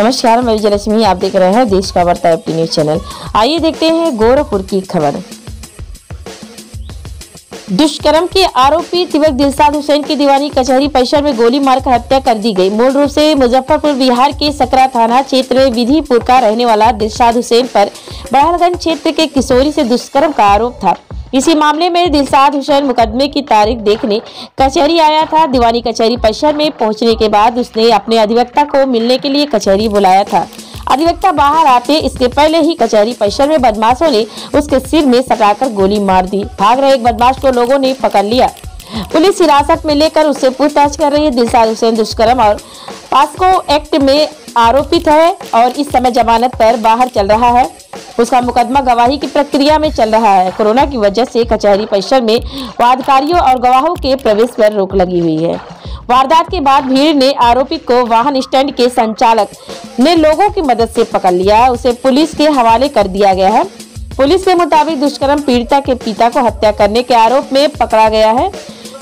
नमस्कार, मैं विजयलक्ष्मी आप देख रहे हैं देश का वार्ता एपी न्यूज़ चैनल। आइए देखते हैं गोरखपुर की खबर। दुष्कर्म के आरोपी तिवक दिलसाद हुसैन की दीवानी कचहरी परिसर में गोली मारकर हत्या कर दी गई। मूल रूप से मुजफ्फरपुर बिहार के सकरा थाना क्षेत्र में विधिपुर का रहने वाला दिलसाद हुसैन पर बहरगंज क्षेत्र के किशोरी से दुष्कर्म का आरोप था। इसी मामले में दिलसाद हुसैन मुकदमे की तारीख देखने कचहरी आया था। दीवानी कचहरी परिसर में पहुँचने के बाद उसने अपने अधिवक्ता को मिलने के लिए कचहरी बुलाया था। अधिवक्ता बाहर आते, इसके पहले ही कचहरी परिसर में बदमाशों ने उसके सिर में सटाकर गोली मार दी। भाग रहे एक बदमाश को लोगों ने पकड़ लिया। पुलिस हिरासत में लेकर उससे पूछताछ कर रही है। दिलसाद हुसैन दुष्कर्म और पास्को एक्ट में आरोपित है और इस समय जमानत पर बाहर चल रहा है। उसका मुकदमा गवाही की प्रक्रिया में चल रहा है। कोरोना की वजह से कचहरी परिसर में वादकारियों और गवाहों के प्रवेश पर रोक लगी हुई है। वारदात के बाद भीड़ ने आरोपी को वाहन स्टैंड के संचालक ने लोगों की मदद से पकड़ लिया। उसे पुलिस के हवाले कर दिया गया है। पुलिस के मुताबिक दुष्कर्म पीड़िता के पिता को हत्या करने के आरोप में पकड़ा गया है।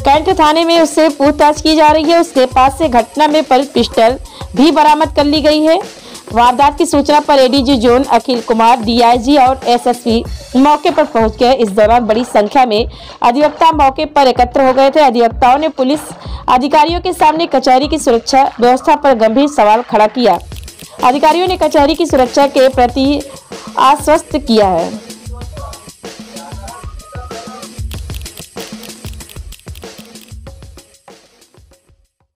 कैंट थाने में उससे पूछताछ की जा रही है। उसके पास से घटना में पल पिस्टल भी बरामद कर ली गई है। वारदात की सूचना पर ADG zone Akhil Kumar DIG और एसएसपी मौके पर पहुँच गए। इस दौरान बड़ी संख्या में अधिवक्ता मौके पर एकत्र हो गए थे। अधिवक्ताओं ने पुलिस अधिकारियों के सामने कचहरी की सुरक्षा व्यवस्था पर गंभीर सवाल खड़ा किया। अधिकारियों ने कचहरी की सुरक्षा के प्रति आश्वस्त किया है।